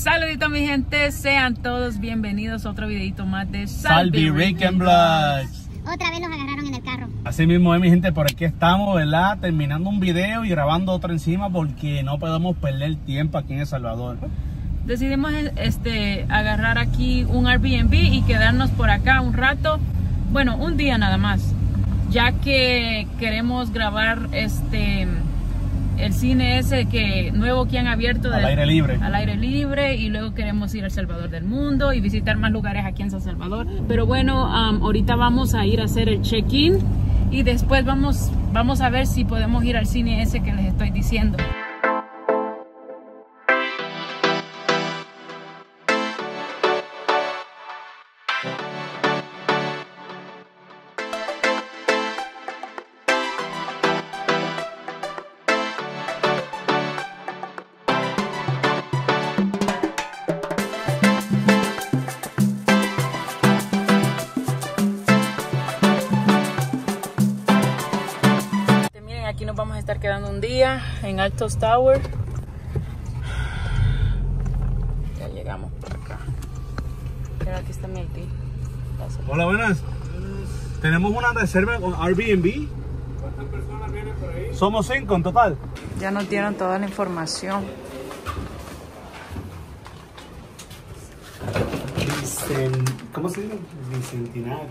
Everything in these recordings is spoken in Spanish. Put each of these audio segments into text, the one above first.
Saludito mi gente, sean todos bienvenidos a otro videito más de Salvi Rick and Blood. Otra vez nos agarraron en el carro. Así mismo es mi gente, por aquí estamos, ¿verdad? Terminando un video y grabando otro encima porque no podemos perder tiempo aquí en El Salvador. Decidimos este, agarrar aquí un Airbnb y quedarnos por acá un rato, bueno, un día nada más, ya que queremos grabar este el cine ese que nuevo que han abierto Al aire libre. al aire libre y luego queremos ir al Salvador del Mundo y visitar más lugares aquí en San Salvador. Pero bueno, um, ahorita vamos a ir a hacer el check-in y después vamos, vamos a ver si podemos ir al cine ese que les estoy diciendo. Estar quedando un día en Altos Tower. Ya llegamos por acá. Mira, aquí está mi. Pásale. Hola, buenas. Tenemos una reserva con Airbnb. ¿Cuántas personas vienen por ahí? Somos cinco en total. Ya nos dieron toda la información. Vicen- ¿Cómo se dice? Bicentenario.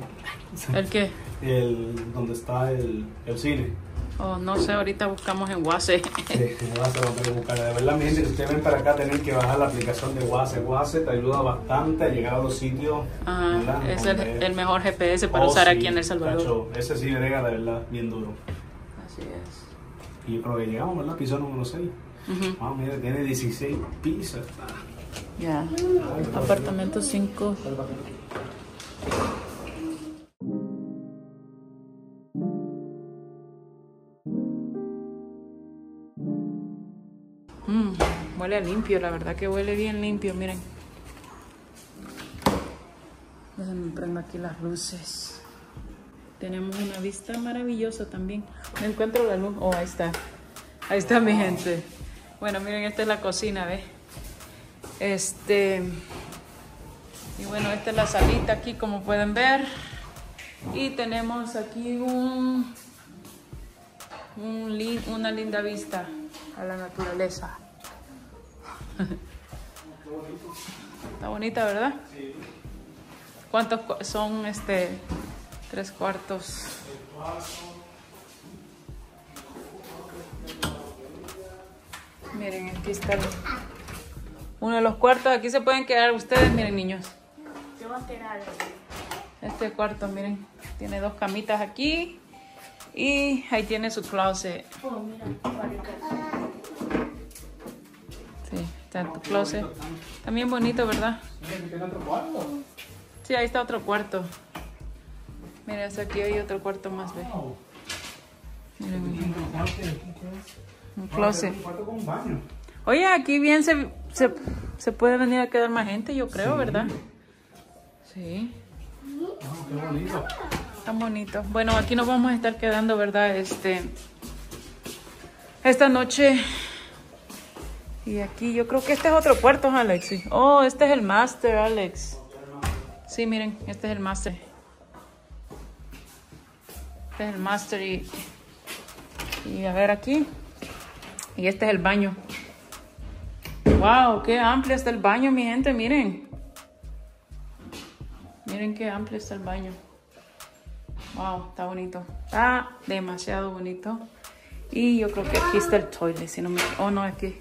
¿El qué? El, donde está el, el cine. Oh, no sé, ahorita buscamos en Wase. Sí, vas a tener que buscar. De verdad, mi gente, si ustedes ven para acá, tienen que bajar la aplicación de Wase. Wase te ayuda bastante a llegar a los sitios. Ajá, es el, mejor GPS para Oh, usar sí, aquí en El Salvador. cacho, ese sí brega de verdad, bien duro. Así es. Y yo creo que llegamos, ¿verdad? Piso número 6. Ujú, Ah, mira, tiene 16 pisos. Ya. Apartamento 5. Mm, huele limpio, la verdad que huele bien limpio, miren. Déjenme prendo aquí las luces. Tenemos una vista maravillosa también. Encuentro la luz. Oh, ahí está. Ahí está mi gente. Bueno, miren, esta es la cocina, ¿ves? Este. Y bueno, esta es la salita aquí, como pueden ver. Y tenemos aquí un, un una linda vista a la naturaleza. Está bonita, ¿verdad? ¿Cuántos cu- son este tres cuartos? Miren, aquí está uno de los cuartos. Aquí se pueden quedar ustedes, miren, niños. Este cuarto, miren, tiene dos camitas aquí y ahí tiene su closet. Sí, está tu closet. También bonito, ¿verdad? Sí, ahí está otro cuarto. Mira, hasta aquí hay otro cuarto más, ve. Miren, un closet. Oye, aquí bien se, se, se puede venir a quedar más gente, yo creo, ¿verdad? Sí. Qué bonito. Tan bonito. Bueno, aquí nos vamos a estar quedando, ¿verdad? Este. Esta noche. Y aquí, yo creo que este es otro cuarto, Alex. Oh, este es el master, Alex. Sí, miren, este es el master. Este es el master y. Y a ver aquí. Y este es el baño. Wow, qué amplio está el baño, mi gente, miren. Miren qué amplio está el baño. Wow, está bonito. Está demasiado bonito. Y yo creo que aquí está el toilet, si no me... Oh, no, aquí.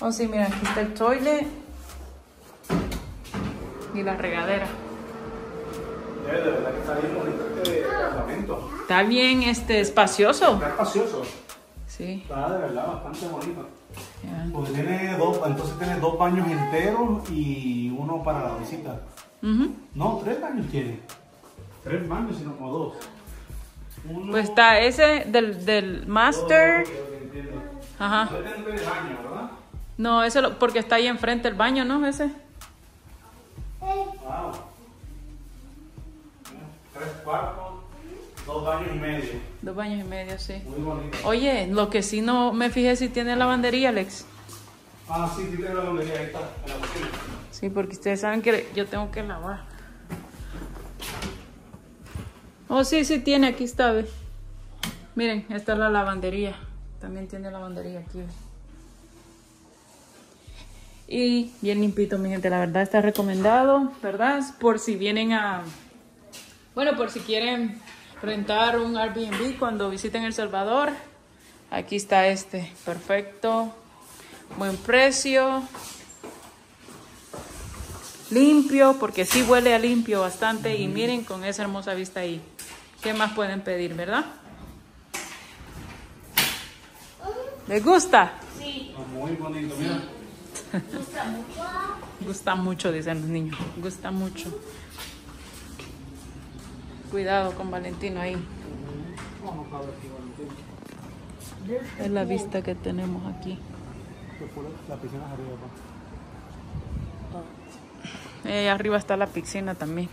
Oh, sí, mira, aquí está el toilet. Y la regadera. Eh, De verdad que está bien bonito este apartamento. Está bien este, espacioso. Está espacioso. Sí. Está de verdad bastante bonito. ya. Porque tiene dos, entonces tiene dos baños enteros y uno para la visita. Ujú. No, tres baños tiene. Tres baños, sino como dos. Uno, Pues está ese del, del master. dos, dos, entiendo. Ajá. Yo tengo tres baños, ¿verdad? No, ese lo- porque está ahí enfrente el baño, ¿no? Ese. Wow. Tres cuartos, dos baños y medio. Dos baños y medio, sí. Muy bonito. Oye, lo que sí no me fijé si tiene lavandería, Alex. Ah, sí, sí, tiene la lavandería, ahí está, en la cocina. Sí, porque ustedes saben que yo tengo que lavar. Oh, sí, sí tiene, aquí está, ve. Miren, esta es la lavandería. También tiene lavandería aquí. Y bien limpito, mi gente. La verdad está recomendado, ¿verdad? Por si vienen a... Bueno, por si quieren rentar un Airbnb cuando visiten El Salvador. Aquí está este. Perfecto. Buen precio. Limpio, porque sí huele a limpio bastante. Y miren con esa hermosa vista ahí. ¿Qué más pueden pedir, verdad? ¿Les gusta? Muy bonito, mira. Gusta mucho, dicen los niños. Gusta mucho. Cuidado con Valentino ahí. Es la vista que tenemos aquí. La piscina es arriba, pa. Eh, arriba está la piscina también.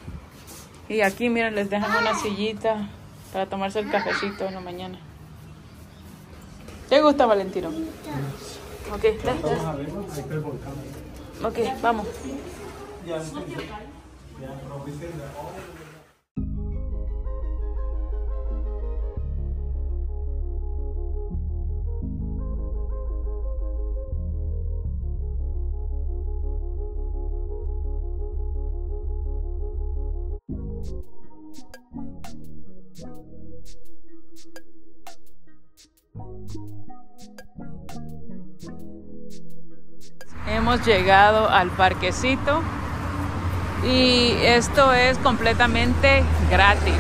Y aquí, miren, les dejan una sillita para tomarse el cafecito en la mañana. ¿Te gusta, Valentino? Ok. Vamos ok, vamos. Hemos llegado al parquecito y esto es completamente gratis.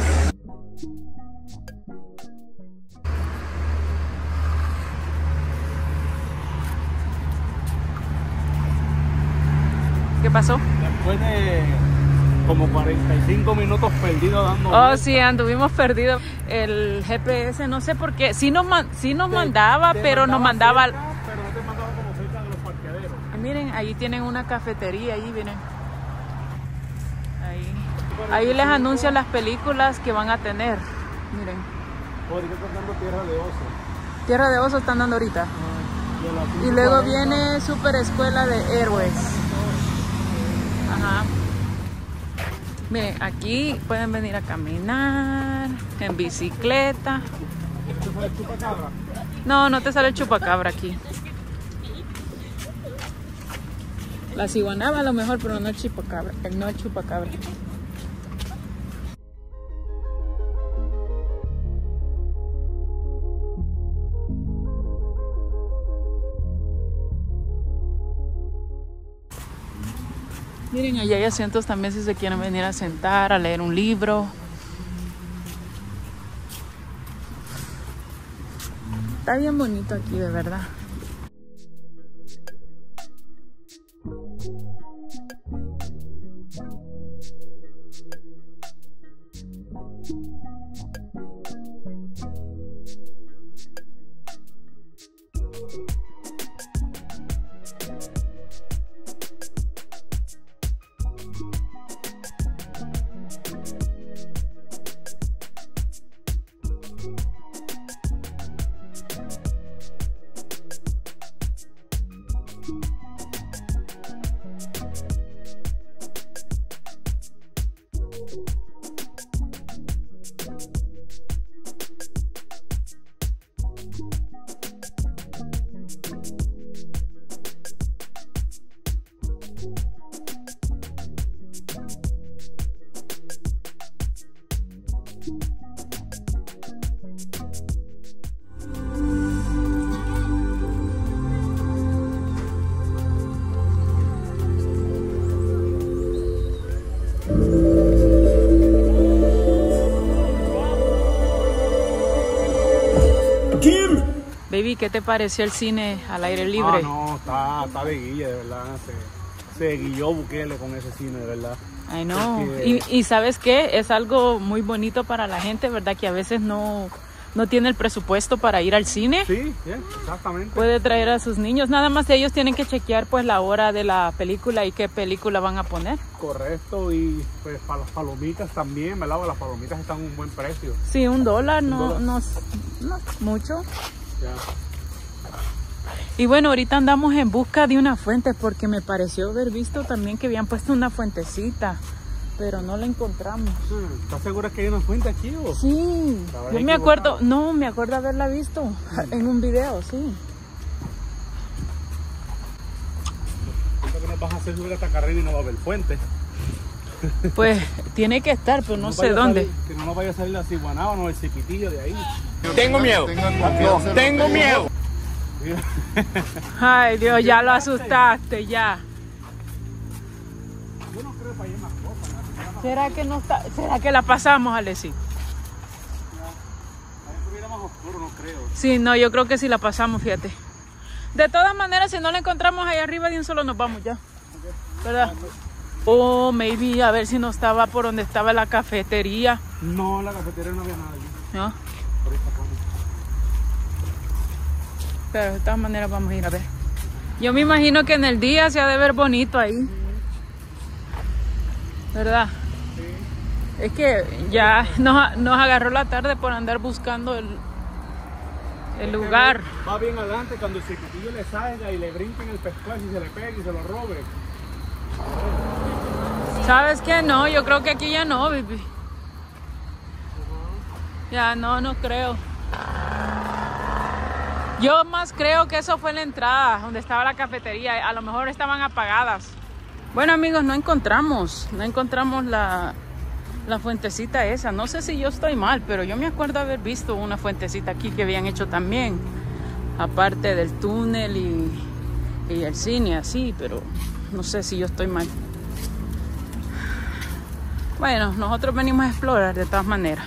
¿Qué pasó? Después de como 45 minutos perdidos dando Oh, sí, anduvimos perdidos. El GPS, no sé por qué, sí nos, sí nos te- mandaba, te pero nos mandaba... cerca, pero no te mandaba como cerca de los parqueaderos. Miren, ahí tienen una cafetería, ahí miren. Ahí. Ahí les anuncian las películas que van a tener. Miren. Ahorita están dando tierra de oso. Tierra de Oso están dando ahorita. Y, a las Y luego 5:40, viene Super Escuela de Héroes. Ajá. Miren, aquí pueden venir a caminar, en bicicleta. No, no te sale el chupacabra aquí. La ciguanaba a lo mejor, pero no chupacabra. No chupacabra. Miren, allá hay asientos también si se quieren venir a sentar, a leer un libro. Está bien bonito aquí, de verdad. Baby, ¿qué te pareció el cine al aire libre? Ah, no, está, está de de verdad. Se, se guilló Bukele con ese cine, de verdad. No. Porque- Y, y sabes qué, es algo muy bonito para la gente, ¿verdad? Que a veces no, no tiene el presupuesto para ir al cine. Sí, bien, exactamente. Puede traer a sus niños, nada más ellos tienen que chequear pues la hora de la película y qué película van a poner. Correcto, y pues para las palomitas también, ¿verdad? Porque Las palomitas están a un buen precio. Sí, un dólar no, dólar. no, no mucho. Y bueno, ahorita andamos en busca de una fuente porque me pareció haber visto también que habían puesto una fuentecita, pero no la encontramos. ¿Estás segura que hay una fuente aquí o? Sí, yo me acuerdo, no, me acuerdo haberla visto en un video, sí. Siento que nos vas a hacer subir esta carrera y no va a haber fuente. Pues tiene que estar, pero no sé dónde. salir- que no nos vaya a salir la ciguanaba o el cipitillo de ahí. Tengo miedo. Tengo miedo. Ay, Dios, ya lo asustaste, ya. Yo no creo que más cosas. ¿Será que no está? ¿Será que la pasamos, oscuro, no creo. Sí, no, yo creo que sí la pasamos, fíjate. De todas maneras, si no la encontramos ahí arriba de un solo, nos vamos ya. ¿Verdad? O maybe a ver si no estaba por donde estaba la cafetería. No, la cafetería no había nada allí. ¿no? Ahorita vamos. Pero de todas maneras vamos a ir a ver. Yo me imagino que en el día se ha de ver bonito ahí. ¿Verdad? Es que ya nos, nos agarró la tarde por andar buscando el, el lugar. Va bien adelante cuando el cipitillo le salga y le brinque en el pescuezo y se le pegue y se lo robe. ¿Sabes qué? No, yo creo que aquí ya no, baby. Ya no, no creo. Yo más creo que eso fue la entrada, donde estaba la cafetería. A lo mejor estaban apagadas. Bueno, amigos, no encontramos, no encontramos la, la fuentecita esa. No sé si yo estoy mal, pero yo me acuerdo haber visto una fuentecita aquí que habían hecho también. Aparte del túnel y, y el cine, así, pero no sé si yo estoy mal. Bueno, nosotros venimos a explorar de todas maneras.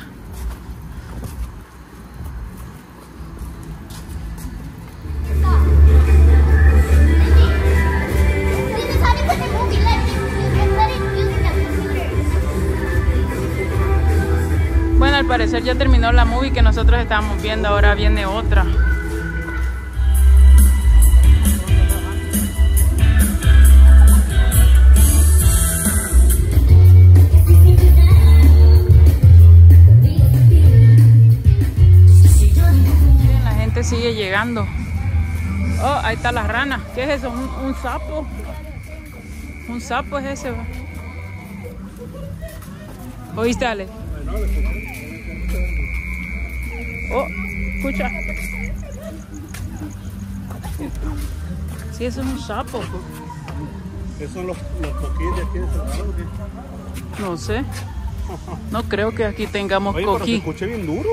Ya terminó la movie que nosotros estábamos viendo, ahora viene otra. Miren, La gente sigue llegando. Oh, ahí está la rana. ¿Qué es eso? ¿Un, un sapo? Un sapo es ese. ¿Oíste, Ale? Oh, escucha. Sí, eso es un sapo. Esos son los, los coquillos de aquí de Salvador. No sé. No creo que aquí tengamos Oye, pero se coquí. escucha bien duro.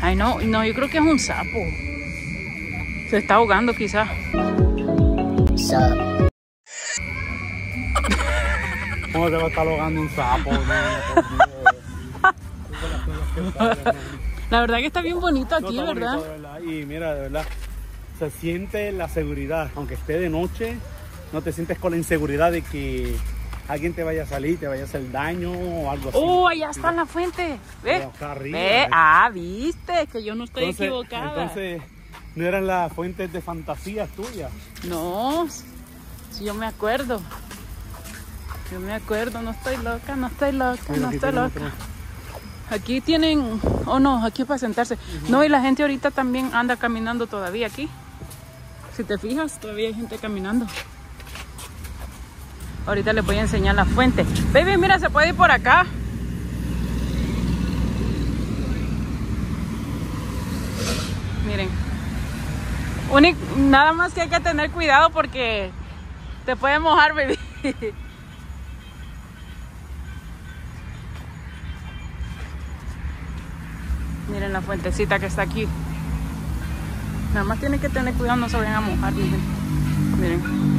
Ay, no, no, yo creo que es un sapo. Se está ahogando quizás. ¿Cómo se va a estar ahogando un sapo? No, no, Dios. La verdad que está bien bonito aquí, ¿verdad? bonito, de verdad. Y mira, de verdad, se siente la seguridad. Aunque esté de noche, no te sientes con la inseguridad de que alguien te vaya a salir, te vaya a hacer daño o algo así. Oh, allá está la fuente. ¿Ve? Arriba, Ve, eh. ah, viste que yo no estoy entonces, equivocada. entonces, no eran las fuentes de fantasías tuyas. No, si yo me acuerdo. Yo me acuerdo, no estoy loca, no estoy loca, Mira, no estoy loca. Aquí tienen, oh no, aquí es para sentarse. No, y la gente ahorita también anda caminando todavía aquí. Si te fijas, todavía hay gente caminando. Ahorita les voy a enseñar la fuente. Baby, mira, se puede ir por acá. Miren. Nada más que hay que tener cuidado porque te puede mojar, baby. Miren la fuentecita que está aquí. Nada más tienen que tener cuidado, no se vayan a mojar, miren. Miren.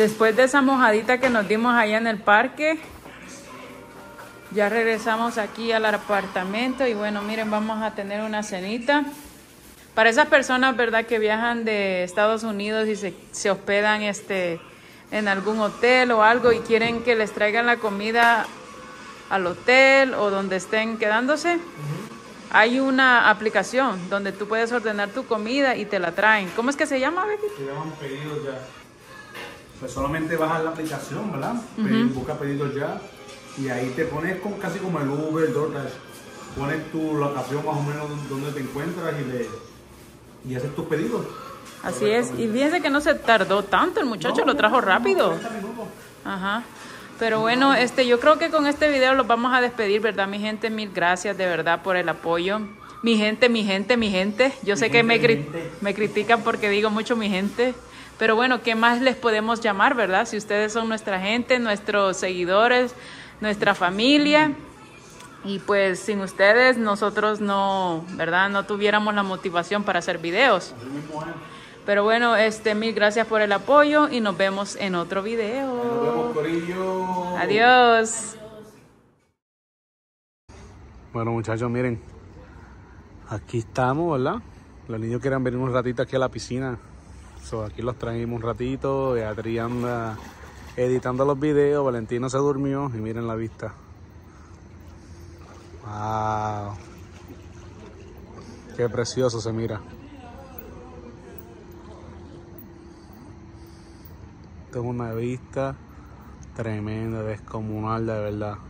Después de esa mojadita que nos dimos allá en el parque, Ya regresamos aquí al apartamento y bueno, miren, vamos a tener una cenita. Para esas personas, ¿verdad? Que viajan de Estados Unidos y se, se hospedan este, en algún hotel o algo y quieren que les traigan la comida al hotel o donde estén quedándose. Hay una aplicación donde tú puedes ordenar tu comida y te la traen. ¿Cómo es que se llama, Betty? Se llaman pedidos ya. Pues solamente bajas la aplicación, ¿verdad? Pe- Busca pedidos ya y ahí te pones con, casi como el Uber, DoorDash. Pones tu locación más o menos donde te encuentras y, le, y haces tus pedidos. Así es. Y fíjense que no se tardó tanto, el muchacho lo trajo rápido. 40 minutos. Ajá. Pero bueno, este, yo creo que con este video los vamos a despedir, ¿verdad? Mi gente, mil gracias de verdad por el apoyo. Mi gente, mi gente, mi gente. Yo sé que me, mi cri- gente. me critican porque digo mucho mi gente. Pero bueno, ¿qué más les podemos llamar, verdad? Si ustedes son nuestra gente, nuestros seguidores, nuestra familia. Y pues sin ustedes nosotros no, ¿verdad? No tuviéramos la motivación para hacer videos. Pero bueno, este, mil gracias por el apoyo y nos vemos en otro Nos video. vemos, Corillo. Adiós. Bueno, muchachos, miren. Aquí estamos, ¿verdad? Los niños quieren venir un ratito aquí a la piscina. So, aquí los traímos un ratito. Beatriz anda editando los videos. Valentino se durmió y miren la vista. Wow. Qué precioso se mira. Tengo una vista tremenda, descomunal de verdad.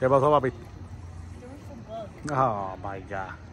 ¿Qué pasó, papi? Oh my god.